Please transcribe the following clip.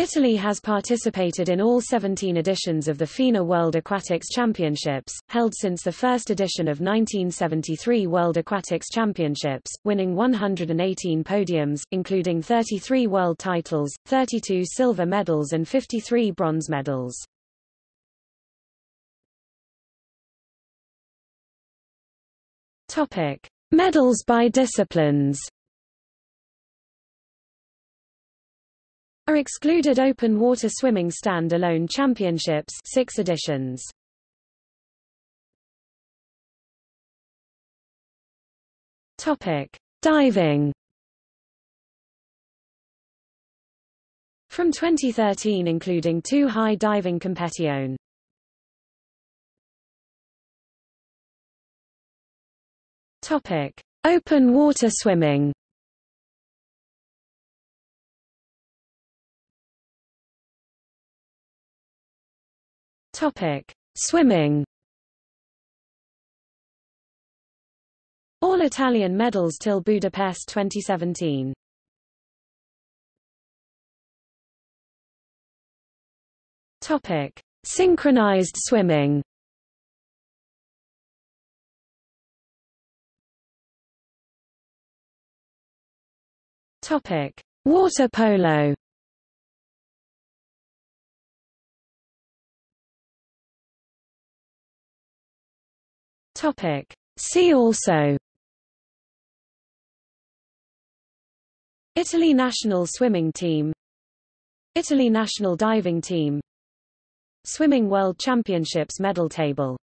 Italy has participated in all 17 editions of the FINA World Aquatics Championships, held since the first edition of 1973 World Aquatics Championships, winning 118 podiums, including 33 world titles, 32 silver medals and 53 bronze medals. Topic: Medals by disciplines. Are excluded open water swimming stand-alone championships 6 editions. Topic: Diving. From 2013 including two high diving competition. Topic: Open water swimming. Topic: Swimming. All Italian medals till Budapest 2017. Topic: Synchronized swimming. Topic: Water polo. Topic: See also. Italy national swimming team. Italy national diving team. Swimming World Championships medal table